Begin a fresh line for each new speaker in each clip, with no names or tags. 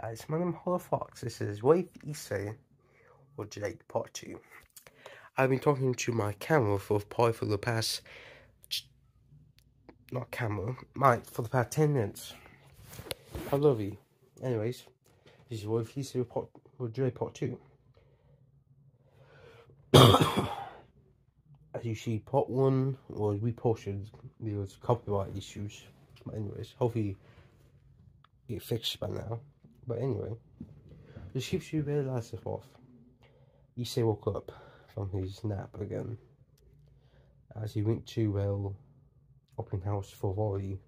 guys, my name is Hollow Fox. This is Wave Issei or Jake Part 2. I've been talking to my camera for probably for the past not camera, mic for the past 10 minutes. I love you. Anyways, this is Wave Issei or Jake Part 2. As you see, Part 1 was reposted, was copyright issues. But anyways, hopefully get fixed by now. But anyway, the Shipshu realized it off. Issei woke up from his nap again as he went to well open house for Volley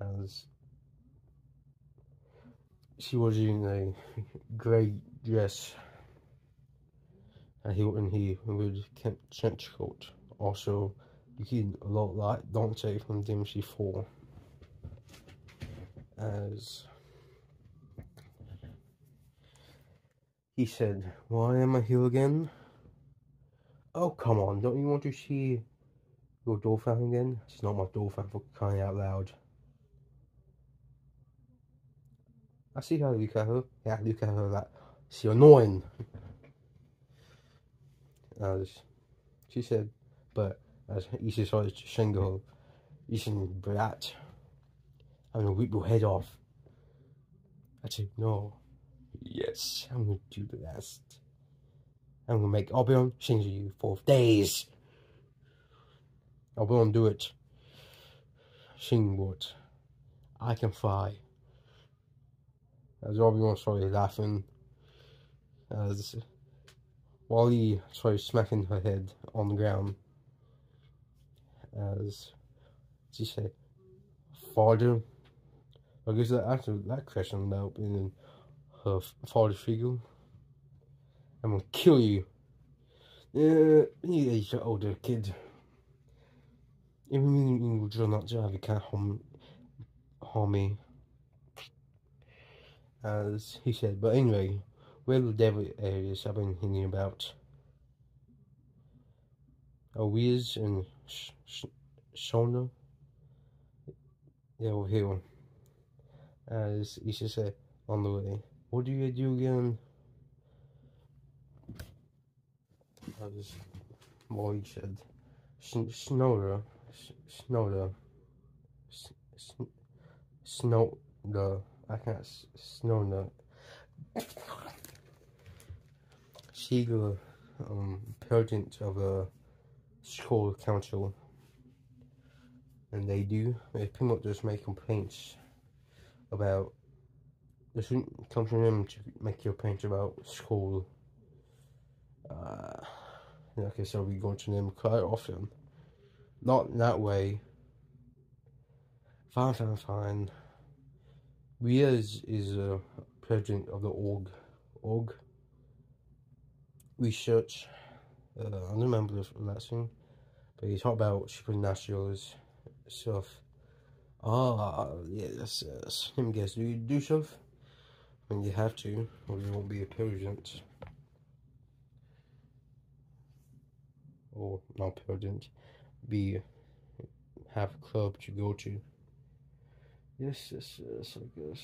as she was in a grey dress and he and he with trench coat. Also, you can a lot like Dante from DMC 4 as he said, Why am I here again? Oh, come on, don't you want to see your dolphin again? She's not my dolphin for crying out loud. I see how you look at her. Yeah, look at her like, she's annoying. As she said, but as Issei started to shingle, Issei brat. I'm gonna rip your head off. I said, no. Yes, I'm gonna do the best. I'm gonna make Albion to you for days. Albion do it. Sing what? I can fly. As Albion started laughing. As Wally started smacking her head on the ground. As she said, Father, I guess that after that question being her father figure, I'm gonna kill you. Yeah, he's an older kid. Even you're not drive, you can't harm, harm me. As he said, but anyway, where the devil areas I've been thinking about. A Wiz and Shona. Yeah, over here as you should say on the way. What do you do again? As Molly said, Snowder, Snowder, Snowder, I can't, Snowder. She the um, president of a school council. And they do, they pretty much just make complaints about this shouldn't come from him to make your point about school. Uh, I said, we go to them quite often. Not that way. Fine, fine, fine. Rias is a president of the org. Org. Research. Uh, I don't remember the last thing. But he talked about supernaturals stuff. Ah, yes, yes. Let me guess, do you do stuff? When you have to, or you won't be a president. Or not president, be have a club to go to. Yes, yes, yes, I guess.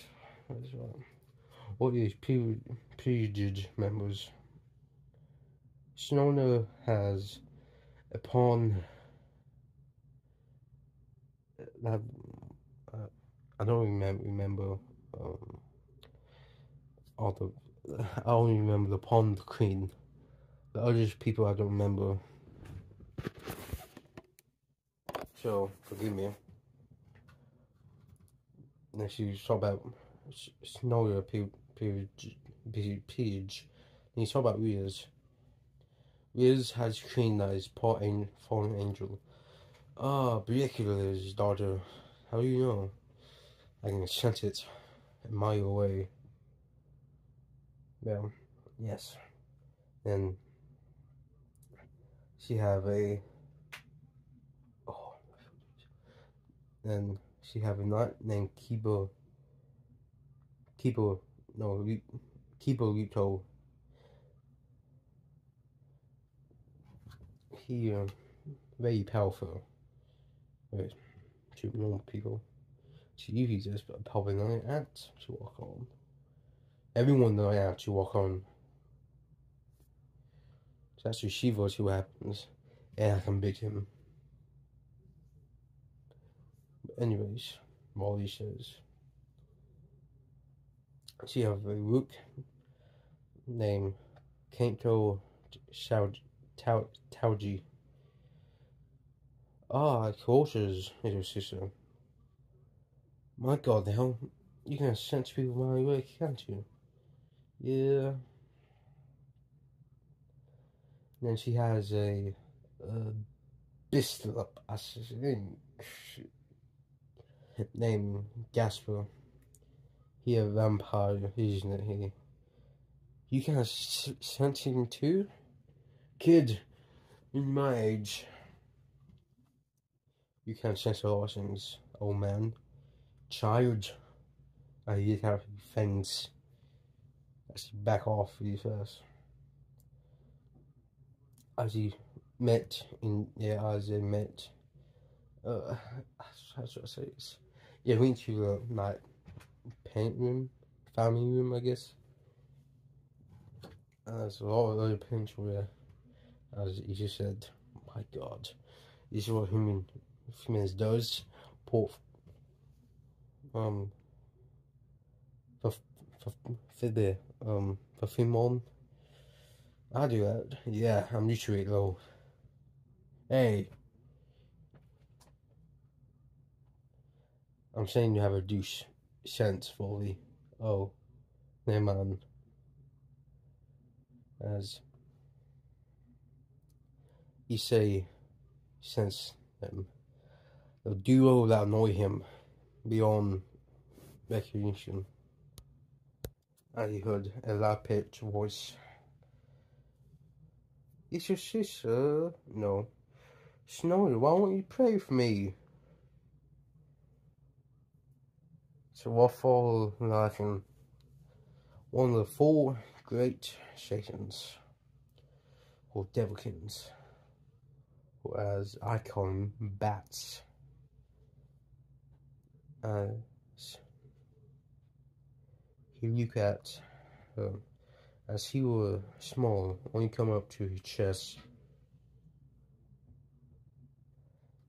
That's right. What is privileged members? Snowner has upon that I don't remember remember um, all the I only remember the pond queen. The other people I don't remember. So forgive me. Next you talk about Snowy Page. And you talk about Rias. Rias has queen that is part fallen angel. Ah, oh, Briacula's daughter. How do you know? I can sense it a mile away. Well, yes. And she have a oh and she have a knight named Kibo Kiba no Kibo Rito. He uh, very powerful. Two normal people. To use this, but probably not ant to walk on. Everyone that I actually walk on. So actually Shiva see what happens. And I can beat him. But anyways, Molly says she have a rook named Kanto Tauji. Ah, oh, horses is your sister. My god, the hell, you can sense people my way, can't you? Yeah. And then she has a, a Bistlop assassin named Gasper. He a vampire, isn't he? You can sense him too? Kid, in my age. You can sense a lot of things, old man. Child. I did have things. Back off these first. As he met in yeah, as he met uh how should I say this? Yeah, went to uh, my paint room, family room I guess. And there's a lot of other paints where as he just said, my god, this is what human humans does. Port um for for for the um for Fimon. I do that. Yeah, I'm used to it though. Hey. I'm saying you have a douche sense fully. Oh. No man. As you say sense them. The duo that annoy him beyond recognition. I heard a loud pitch voice. It's your sister? No. Snowy, why won't you pray for me? So waffle like in one of the four great Satans or Devilkins, or as I call them, bats. As he look at um, as he was small, only come up to his chest.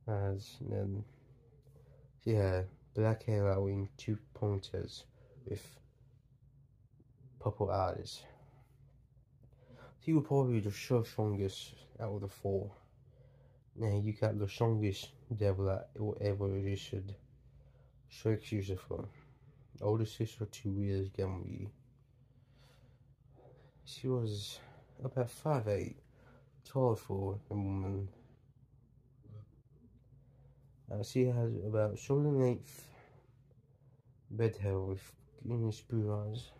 As then he had black hair wearing two pointers with purple eyes. He was probably the strongest out of the four. Now you got the strongest devil that ever existed. Sharks Lucifer. Older sister two years younger. me She was about five eight, tall for a woman. Uh, she has about shoulder length red hair with greenish blue eyes.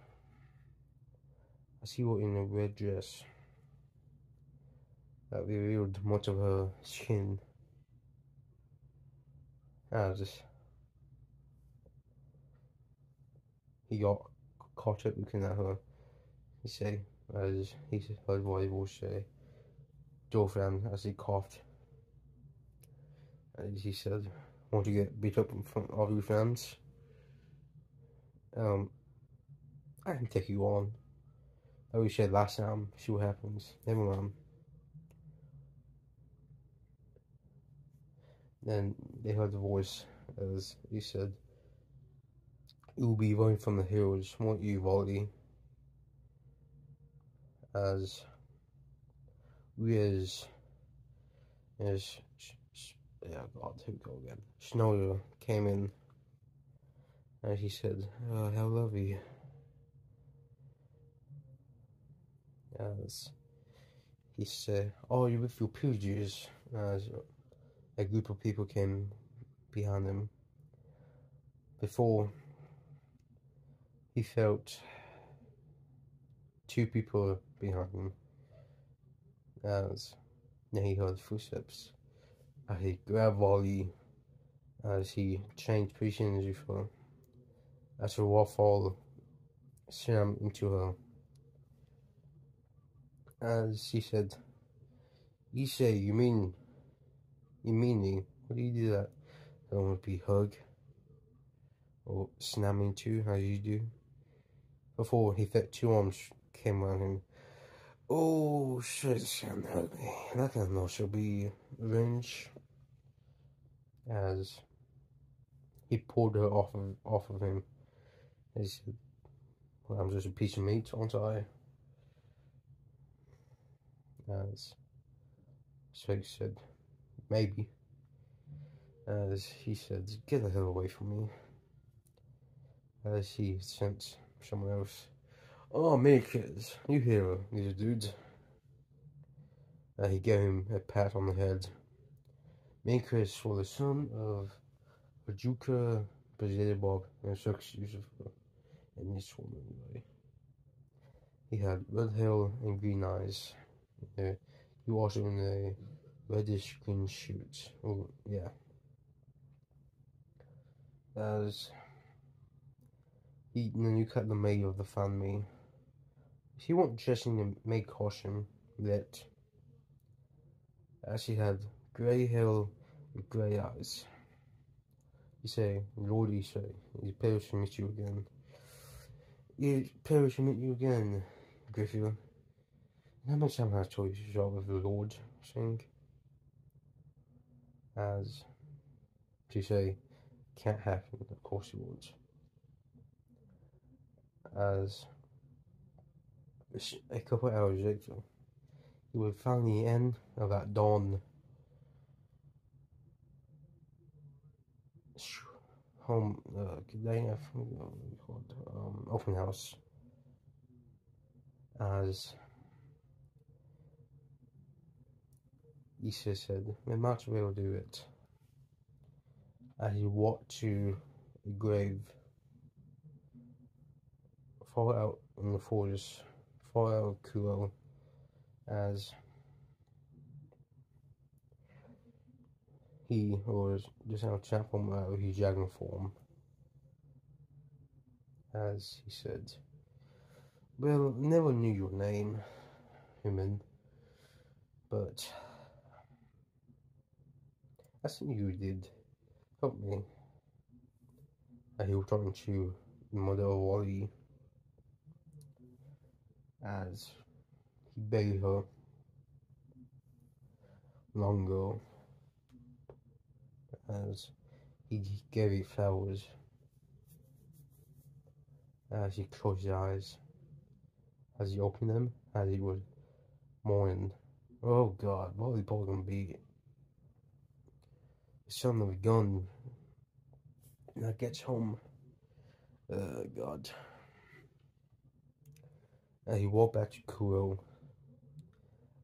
I see her in a red dress that revealed much of her skin. As he got caught up looking at her, he said, as he heard what he was say, girlfriend as he coughed. As he said, want to get beat up in front of your friends? Um, I can take you on. Like we said last time, see what happens. Never mind. Then they heard the voice as he said, You will be running from the hills, won't you, Voldy? As we as yeah god here we go again. Snow came in and he said, oh, how lovely. As he said, Oh, you're with your pillagers as a group of people came behind him. Before he felt two people behind him as he heard footsteps as he grabbed Wally as he changed positions for as a waterfall swam into her. As she said, You say, you mean you mean What do you do that? I don't want to be hug or slam into as you do. Before he felt two arms came around him. Oh shit, Sam hurt me. That can also be revenge. As he pulled her off of off of him. He said, well, I'm just a piece of meat, aren't I? As Sphinx said, maybe. As he said, get the hell away from me. As he sent someone else. Oh, me kids, you hear these dudes. Uh, he gave him a pat on the head. Minkus was the son of Rajuka Bob and Sux Yusufa and this woman anyway. He had red hair and green eyes. Uh, he was in a reddish green suit. Oh, yeah. As he, then you cut the maid of the family. He wasn't dressing the maid costume yet. As she had grey hair with grey eyes. You say, Lord, you say, it's pleasure to meet you again. It's pleasure to meet you again, Griffith. How much time has you to job with the Lord, saying, as to say, can't happen, of course it would. As a couple of hours later, he would find the end of that dawn home uh, day called um, open house as Issei said, we might well do it. As he walked to a grave, fall out in the fall out of Kuoh, as he was just out chapel of his dragon form. As he said, Well, never knew your name, human, but I think you did help me. He was talking to Mother Wally as he begged her long ago as he gave her flowers as he closed his eyes as he opened them as he was mourning. Oh god what are they probably gonna be? Son of a gun. That gets home uh god and he walked back to Kuro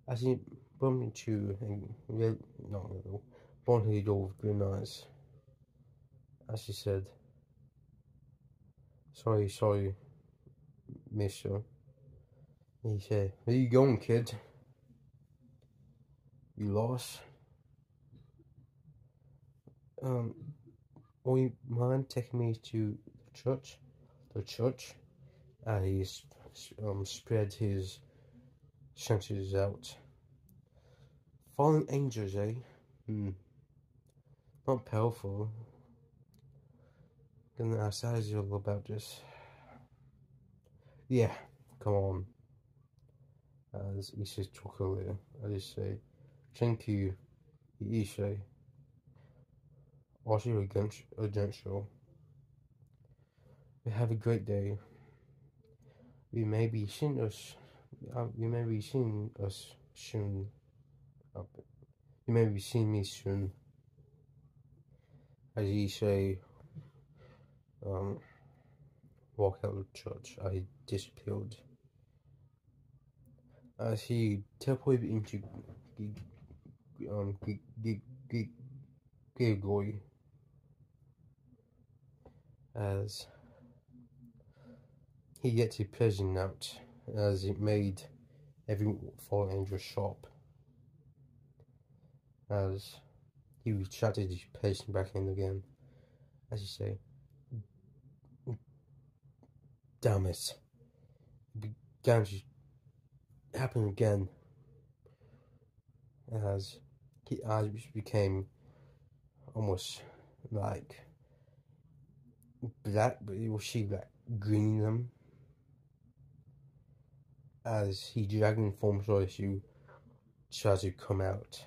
as he bumped into a no, one who door with green eyes. As he said, Sorry, sorry, mister. He said, Where you going, kid? You lost? Um, will you mind taking me to the church? The church? And he um, spread his senses out. Fallen angels, eh? Hmm. Not powerful. Gonna ask Azul about this. Yeah, come on. As he says chocolate, I just say, thank you, Ishe. Also against agential. We have a great day. We may be seeing us. Uh, you may be seeing us soon. You may be seeing me soon as you say, um, walk out of church, I disappeared. As he teleported into um, Gilgoy, as he gets his present out, as it made every fallen angel shop as he retracted his pacing back in again. As you say, damn it. It began to happen again. As his eyes became almost like black, but it was she like greening them. As he form issue tries to come out.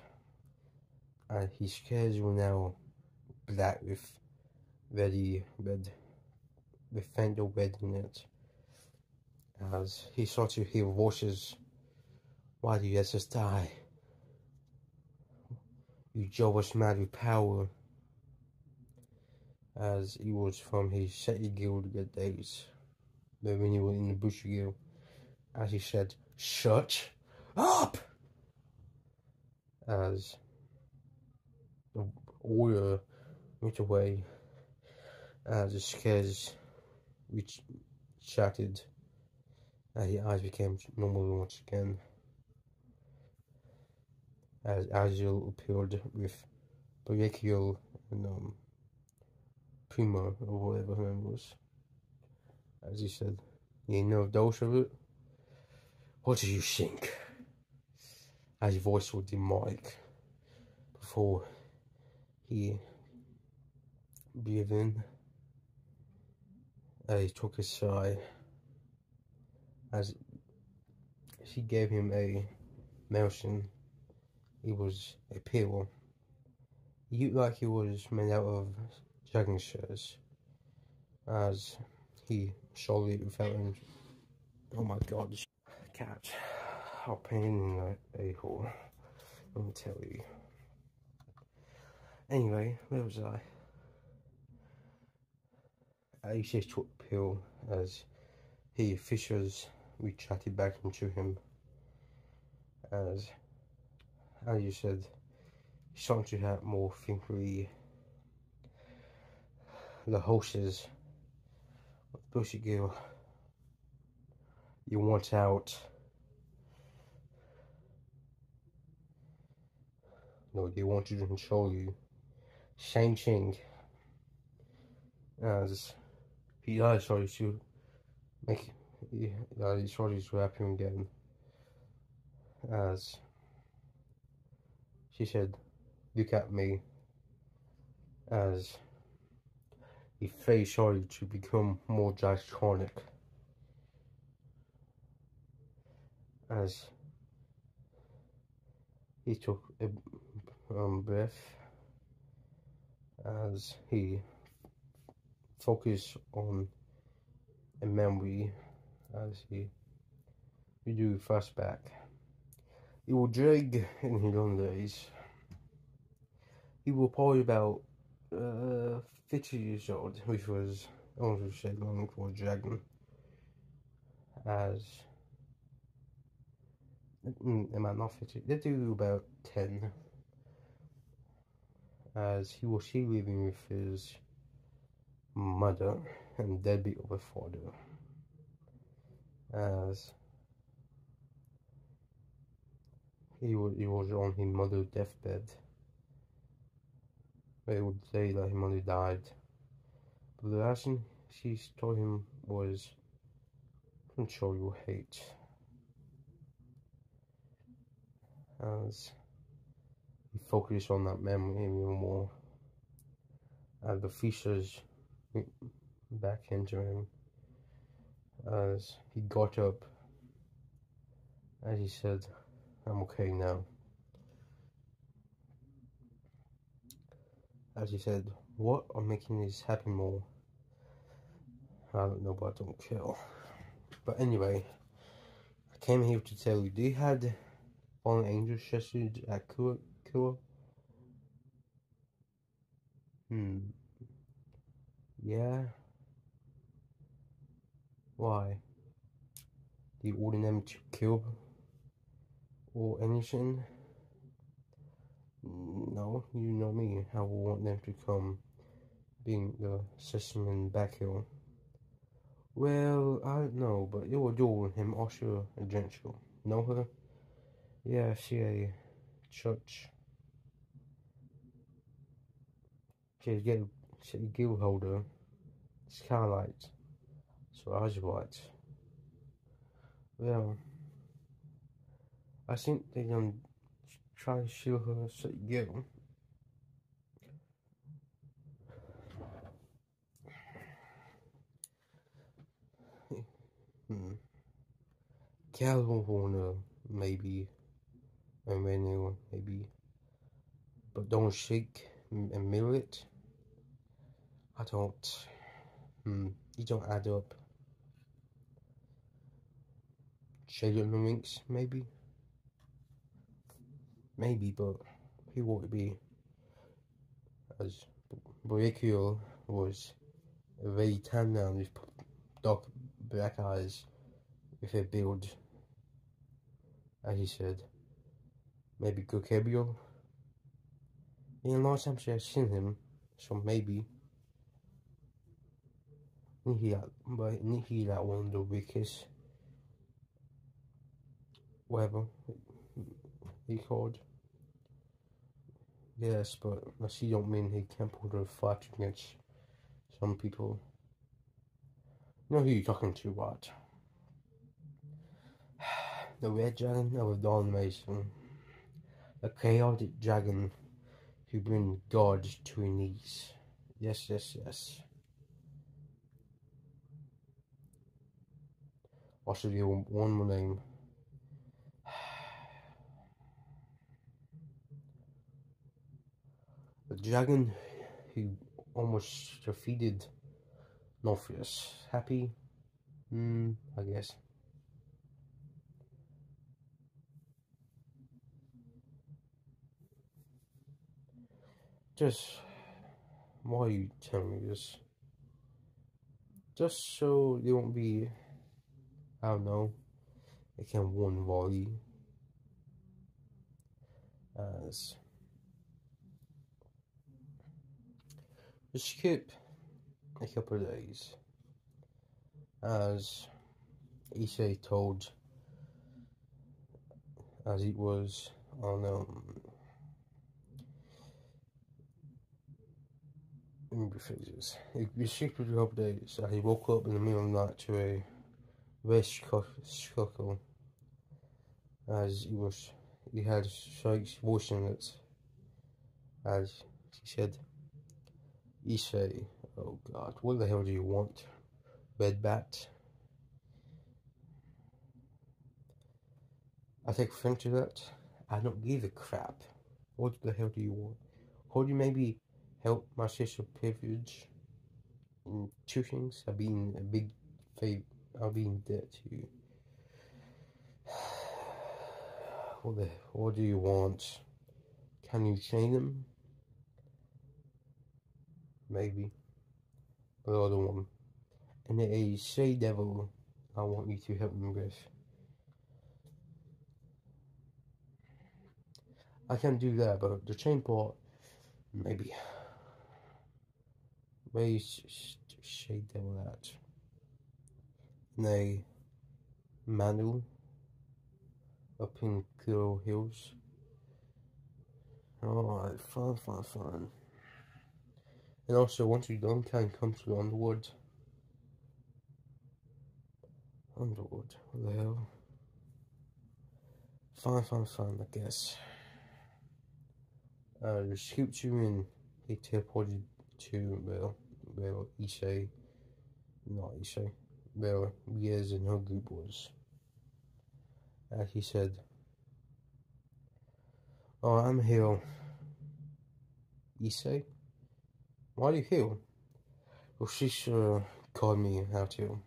And his scales were now black with ready red with fender red in it. As he starts to hear voices why do you let us die? You job us mad with power. As he was from his City Guild days. But when he was in the Butcher Guild, as he said, Shut up! As the order went away, as the scares which chatted, as his eyes became normal once again as Azul appeared with Baraqiel and um, Prima or whatever her name was. As he said, you know dose of it? What do you think? As his voice the mic before he breathed in. Uh, he took a sigh as she gave him a motion he was a pale. He looked like he was made out of jogging shirts, as he surely felt in. Oh my god, cat. How pain in the a hole. Let me tell you. Anyway, where was I? I just took pill as he Fishers we chatted back into him as as you said, starting to have more thinkery. The horses, Bushy Gill, you want out. No, they want you to control you. Shang Ching, as uh, he does sorry to make, yeah, he started to happen again. As she said, Look at me. As he face started to become more draconic. As he took a um, breath. As he focused on a memory. As he we do flashback. He will drag in his own days. He was probably about uh, 50 years old, which was, I want long for dragon. As, Mm, am I not 50? They do about 10. As he was she living with his mother and deadbeat of a father. As he was, he was on his mother's deathbed. They would say that his mother died. But the last thing she told him was, control your hate. As he focused on that memory even more. As the features back into him. As he got up, as he said, I'm okay now. As he said, what are making this happen more? I don't know, but I don't care. But anyway, I came here to tell you, they the Fallen Angel sessions at Kuoh? Kuoh? Hmm. Yeah. Why? Do you order them to kill or anything. No, you know me. I will want them to come being the Sesame Backhill. Well, I don't know, but you will do him Osher Gentile. Know her? Yeah, she a church. She's she's a guild holder. Skylight. So I was right. Well. I think they're gonna try to show her so you Hmm. Maybe. And Manuel, maybe. But don't shake and mill it. I don't. Hmm, you don't add up. Jalen Winks, maybe. Maybe, but he won't be as Baraqiel was very tan now with dark black eyes with a build as he said. Maybe Kokabiel. In a long time I've seen him, so maybe he but he that one of the weakest whatever he called. Yes, but I see don't mean he can't put the fight against some people. You know who you're talking to, what? The Red Dragon of Dawn Mason. A chaotic dragon who brings God to his knees. Yes, yes, yes. Also, the one more name. The dragon who almost defeated Morpheus. Happy? Hmm, I guess. Just, why are you telling me this? Just so you won't be, I don't know, it can one volley. As skip a couple of days as Issei told as it was on um skipped a couple of days he woke up in the middle of the night to a red scuffle as he was he had strikes voicing it as he said he say, oh God, what the hell do you want? Red bat? I take offense to that. I don't give a crap. What the hell do you want? Could you maybe help my sister privilege in two things? I've been a big favor. I've been debt to you. What the what do you want? Can you chain them? maybe. The other one. And a Say Devil I want you to help me with. I can do that, but the chain part, maybe. Maybe Shade Devil that. And a manual up in Kuro Hills. Alright, fun, fun, fun. And also, once you're done, can come to Underwood. Underwood, what the hell? Fine, fine, fine, I guess. Uh, the sculpture in he teleported to, well, well, Issei, not Issei, well, years in her group was. And he said, Oh, I'm here. Issei? Why do you heal? Well, she sure called me how to.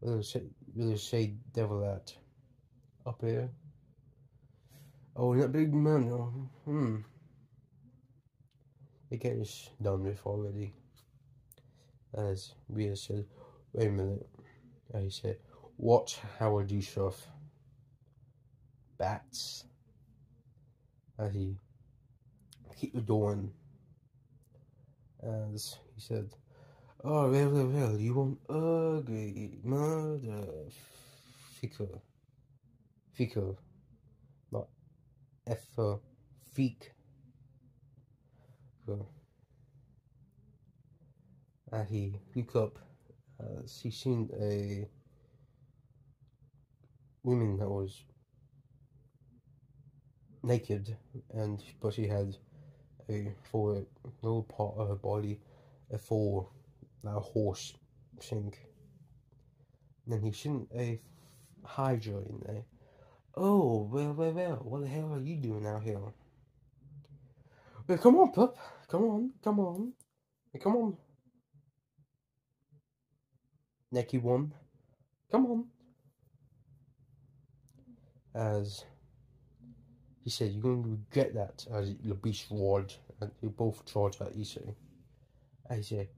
Really say, really say devil that. Up here. Oh, that big man. Oh, hmm. Game is done with already. As Rhea said, wait a minute. He said, what Howard Yusuf? Bats. As he keep the door in as he said, Oh, well, well, well, you want ugly mother ficker. Ficker. Not effer. Feek. And he looked up as he uh, seen a woman that was naked and but she had a a little part of her body a like a horse sink. then he seen a Hydra in there. Oh, well, well, well, what the hell are you doing out here? Well, come on, pup. Come on, come on. Come on. Necky one. Come on. As he said, you're going to regret that as the beast roared. And they both charged at Issei. I say,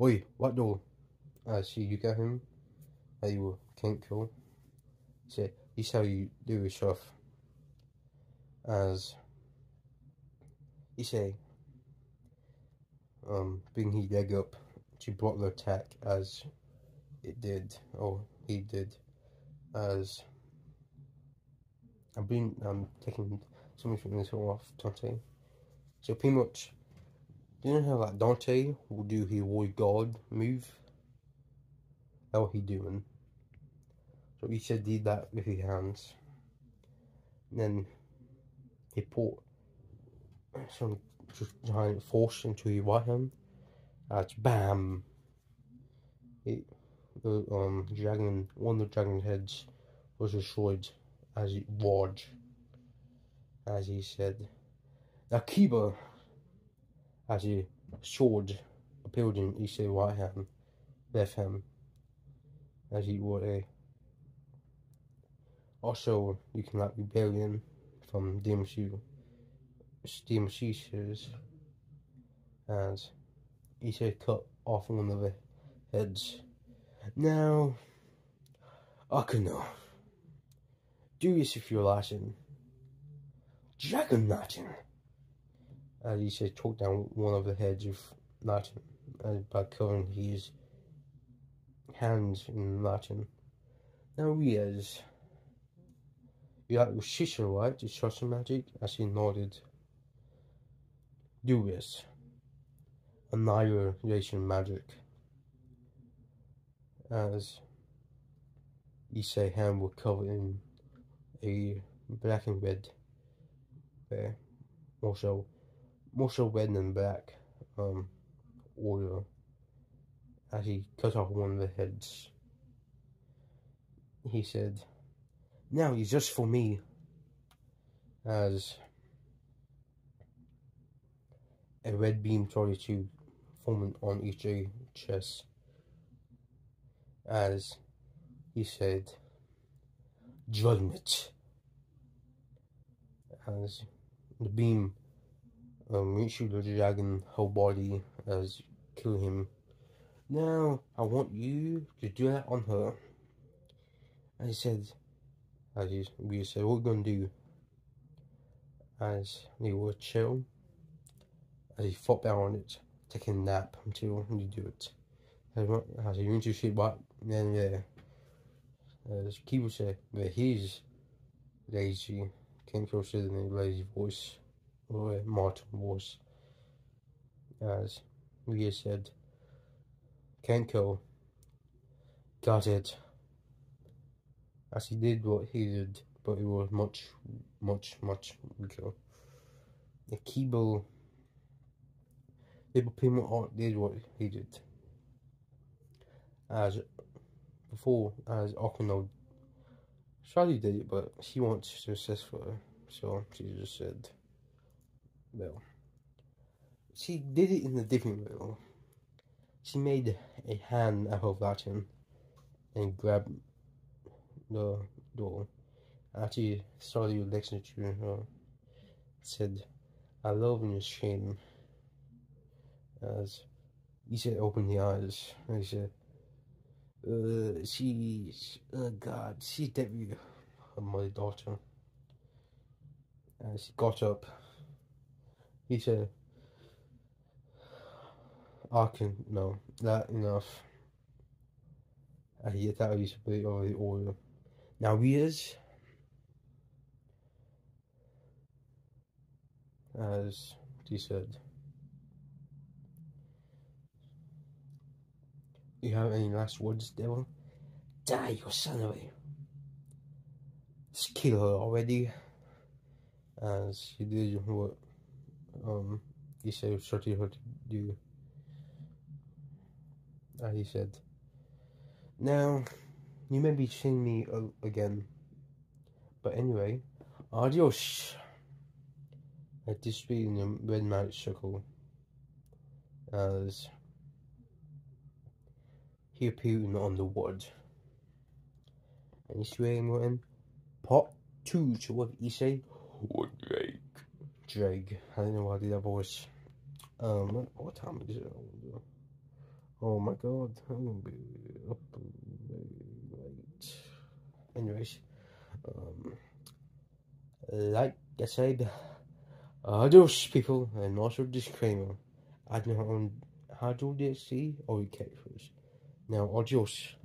Oi, what do? I see you got him. That you can't kill. Say, this how you do your stuff. As he say, um, bring his leg up to the attack as it did, or he did, as I've been um, taking something from this off Dante. So pretty much, you know how like Dante will do his Warrior God move? How he doing? So he said did that with his hands. And then he put some giant force into his right hand. That's bam. It, the um dragon, one of the dragon heads was destroyed as it roared. As he said, Akiba, as he sword appeared in his right hand, left hand, as he would a. Also, you can like Rebellion from DMC, DMC series, and he said cut off one of the heads. Now, I can know. Do this if you're Latin. Dragon Latin. As he said, took down one of the heads of Latin and uh, by covering his hands in Latin. Now he is. You like Shisha, right? Destruction magic? As he nodded. Do this. Annihilation magic. As say hand will cover in a black and red there. Also more so red than black um order as he cut off one of the heads. He said, Now he's just for me as a red beam started to form on each chest as he said judgment as the beam um, reaches the dragon whole body as kill him. Now I want you to do that on her. He said, as we said, what we're gonna do? As they will chill, as he flop down on it, taking a nap until you do it. As, you into shit, but then yeah as people say that he's lazy, can't consider a lazy voice or a Martin voice. As we said, Kenko got it as he did what he did, but it was much, much, much weaker. The Kibo, pretty much did what he did. As before as Okuno. Charlie did it, but she wants assist for her, so she just said, well, she did it in a different way. She made a hand out of Latin and grabbed the door. Actually, started listening to her, said, I love and shame. As he said, open the eyes. And he said, uh, she, oh God, she's definitely my daughter. And she got up. He said, I can, no, that enough. And he that used to it over the oil. Now he is, as he said, You have any last words, devil? Die, you son of a... Just kill her already. As he did what um he said instructed her to do. And he said, Now, you may be seeing me uh, again. But anyway, adios. At this being the red magic circle as he appeared on the wood. And he's wearing one part two to what he say? What Ddraig? Ddraig. I don't know why I did that voice. Um, what time is it? Oh my god, I'm gonna be up late. Anyways, um, like I said, adios people, and also disclaimer, I don't know how to do this, see, or you characters. Now, adios.